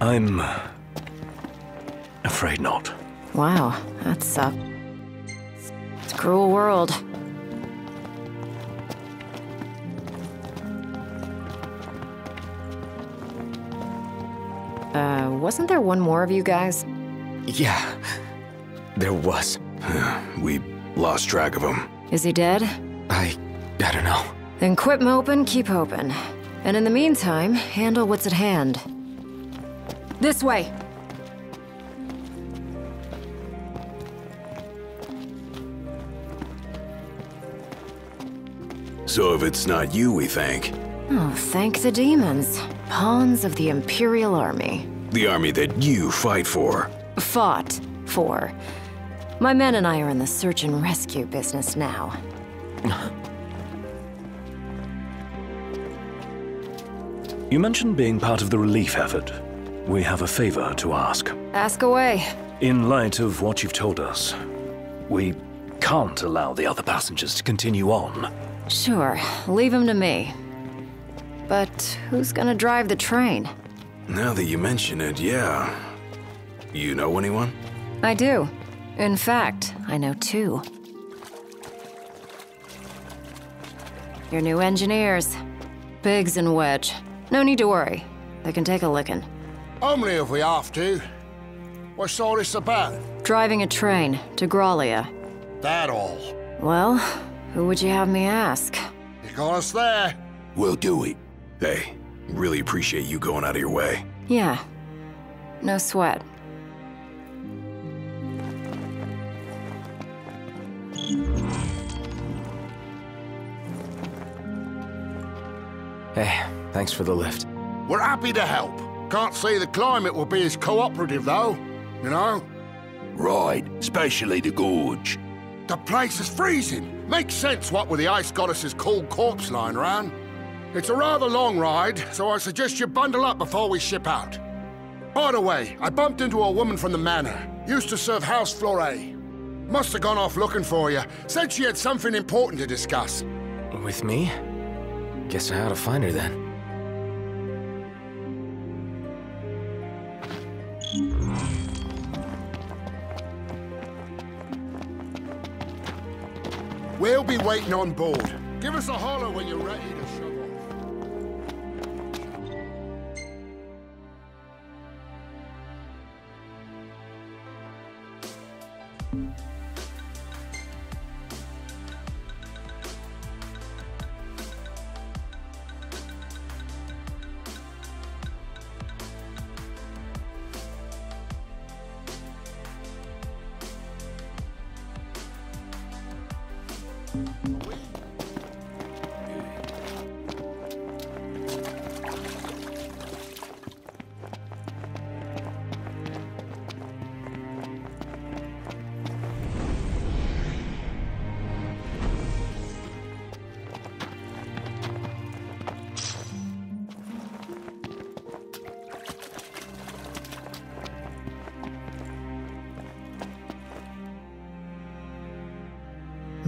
I'm... afraid not. Wow, that sucks. It's a cruel world. Uh, wasn't there one more of you guys? Yeah, there was. we lost track of him. Is he dead? I... I don't know. Then quit moping, keep hoping. And in the meantime, handle what's at hand. This way! So if it's not you, we thank. Oh, thank the demons. Pawns of the Imperial Army. The army that you fight for. Fought for. My men and I are in the search and rescue business now. You mentioned being part of the relief effort. We have a favor to ask. Ask away. In light of what you've told us, we can't allow the other passengers to continue on. Sure, leave them to me. But who's gonna drive the train? Now that you mention it, yeah. You know anyone? I do. In fact, I know two. Your new engineers. Biggs and Wedge. No need to worry. They can take a licking. Only if we have to. What's all this about? Driving a train to Gralea. That all. Well, who would you have me ask? You got us there. We'll do it. Hey, really appreciate you going out of your way. Yeah. No sweat. Hey, thanks for the lift. We're happy to help. Can't say the climate will be as cooperative, though. You know? Right, especially the gorge. The place is freezing. Makes sense what with the Ice Goddess's cold corpse lying around. It's a rather long ride, so I suggest you bundle up before we ship out. By the way, I bumped into a woman from the manor. Used to serve House Fleuret. Must have gone off looking for you. Said she had something important to discuss. With me? Guess I ought to find her then. We'll be waiting on board. Give us a holler when you're ready to shove off.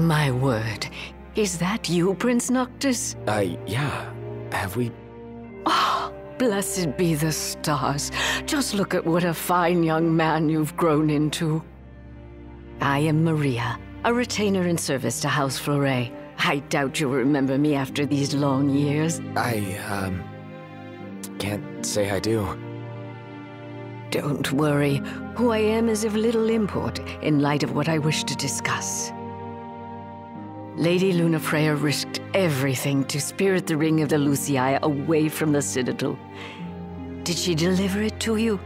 My word. Is that you, Prince Noctis? I... yeah. Have we... Blessed be the stars. Just look at what a fine young man you've grown into. I am Maria, a retainer in service to House Fleuret. I doubt you'll remember me after these long years. I, um... Can't say I do. Don't worry. Who I am is of little import in light of what I wish to discuss. Lady Lunafreya risked everything to spirit the Ring of the Lucii away from the Citadel. Did she deliver it to you?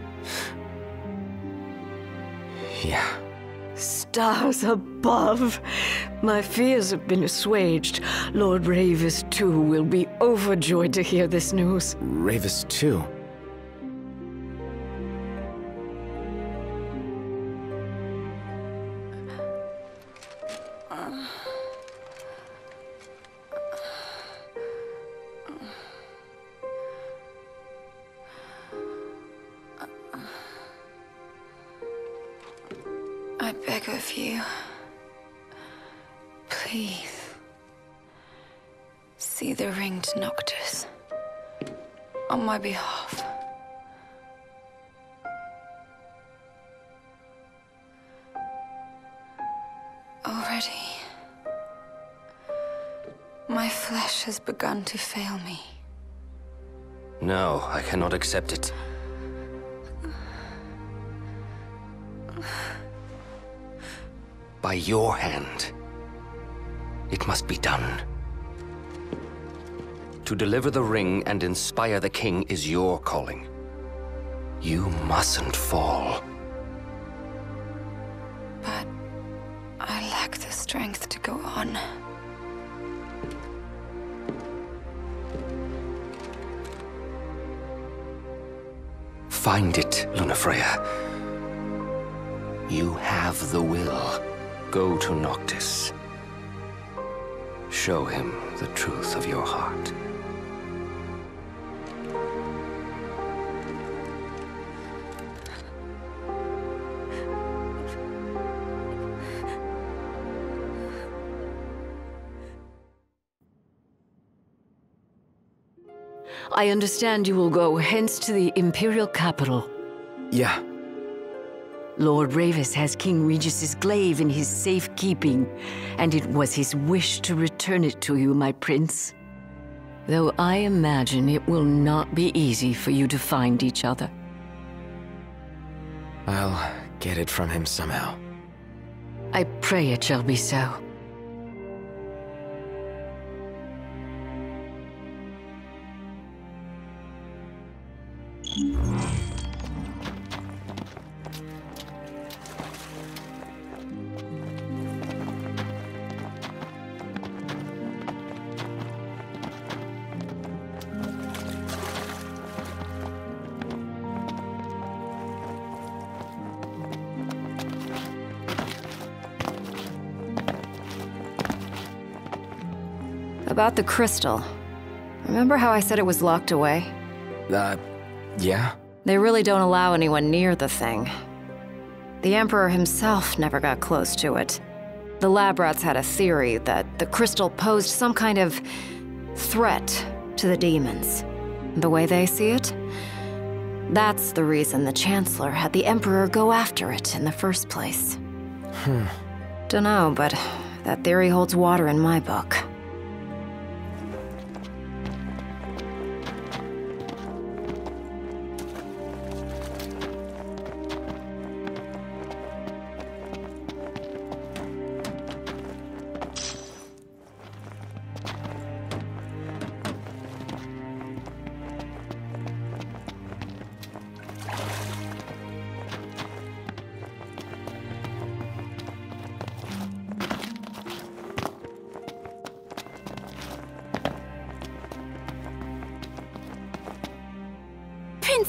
Yeah. Stars above! My fears have been assuaged. Lord Ravus, too, will be overjoyed to hear this news. Ravus too. beg of you, please, see the ringed Noctis on my behalf. Already, my flesh has begun to fail me. No, I cannot accept it. By your hand. It must be done. To deliver the ring and inspire the king is your calling. You mustn't fall. But I lack the strength to go on. Find it, Lunafreya. You have the will. Go to Noctis. Show him the truth of your heart. I understand you will go hence to the Imperial capital. Yeah. Lord Ravus has King Regis's glaive in his safekeeping, and it was his wish to return it to you, my prince. Though I imagine it will not be easy for you to find each other. I'll get it from him somehow. I pray it shall be so. About the crystal. Remember how I said it was locked away? Uh, yeah? They really don't allow anyone near the thing. The Emperor himself never got close to it. The lab rats had a theory that the crystal posed some kind of threat to the demons. The way they see it? That's the reason the Chancellor had the Emperor go after it in the first place. Hmm. Dunno, but that theory holds water in my book.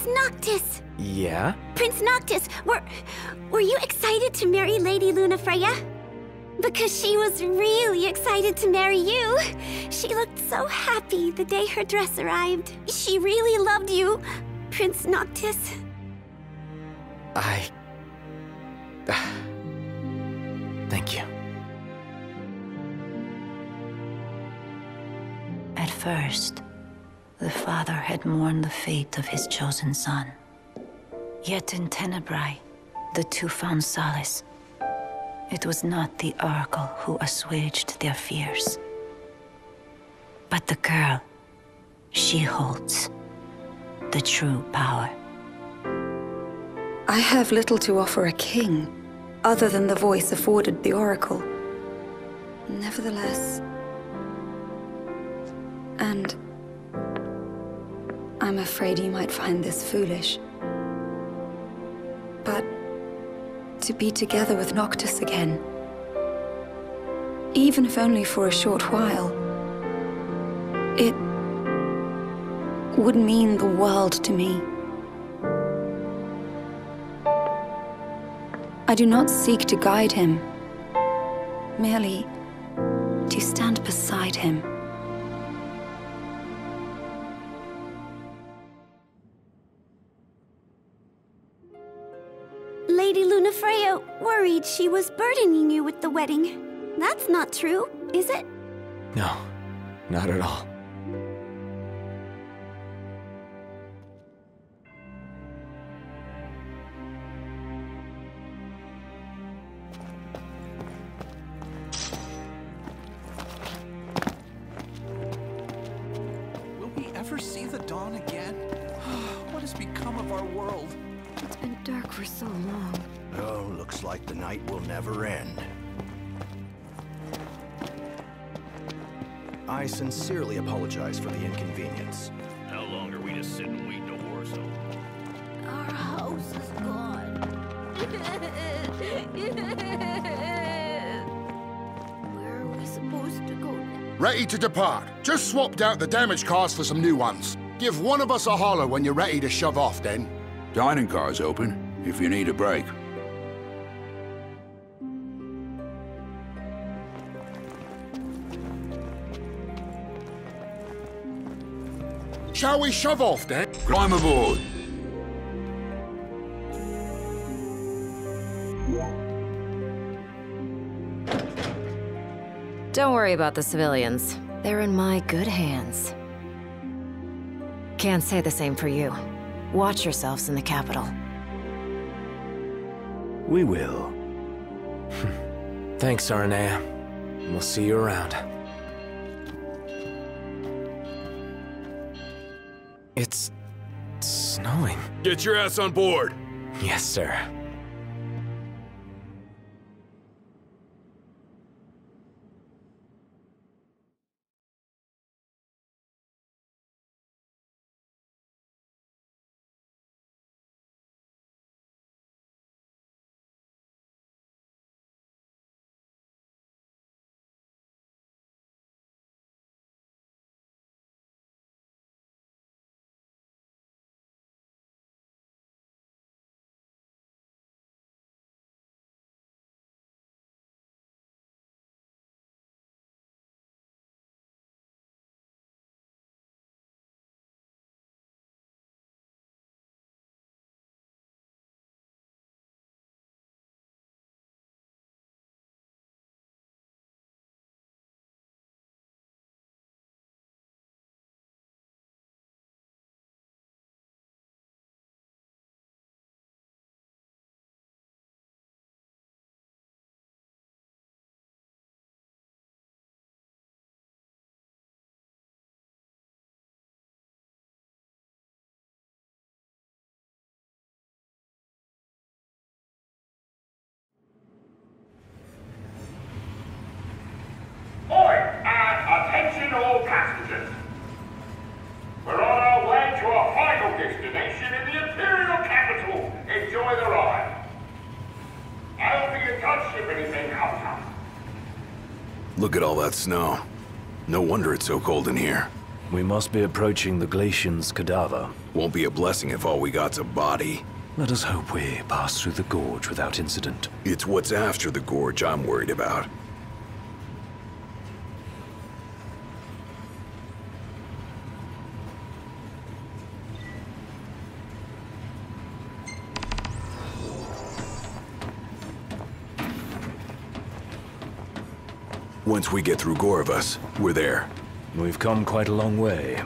Prince Noctis! Yeah? Prince Noctis, were were you excited to marry Lady Lunafreya? Because she was really excited to marry you. She looked so happy the day her dress arrived. She really loved you, Prince Noctis. I... Thank you. At first, the father had mourned the fate of his chosen son. Yet in Tenebrae, the two found solace. It was not the Oracle who assuaged their fears. But the girl, she holds the true power. I have little to offer a king, other than the voice afforded the Oracle. Nevertheless... And... I'm afraid you might find this foolish. But... to be together with Noctis again... Even if only for a short while... It... would mean the world to me. I do not seek to guide him, merely to stand beside him. she was burdening you with the wedding. That's not true, is it? No, not at all. Will we ever see the dawn again? what has become of our world? It's been dark for so long. Oh, looks like the night will never end. I sincerely apologize for the inconvenience. How long are we to sit and wait to war zone? Our house is gone. Where are we supposed to go now? Ready to depart. Just swapped out the damaged cars for some new ones. Give one of us a holler when you're ready to shove off, then. Dining car's open, if you need a break. Shall we shove off, then? Climb aboard. Don't worry about the civilians. They're in my good hands. Can't say the same for you. Watch yourselves in the capital. We will. Thanks, Aranea. We'll see you around. It's... snowing. Get your ass on board. Yes, sir. And all passengers. We're on our way to our final destination in the Imperial capital. Enjoy the ride. I'll be in touch if anything comes up. Look at all that snow. No wonder it's so cold in here. We must be approaching the Glacian's cadaver. Won't be a blessing if all we got's a body. Let us hope we pass through the gorge without incident. It's what's after the gorge I'm worried about. Once we get through Ghorovas, we're there. We've come quite a long way.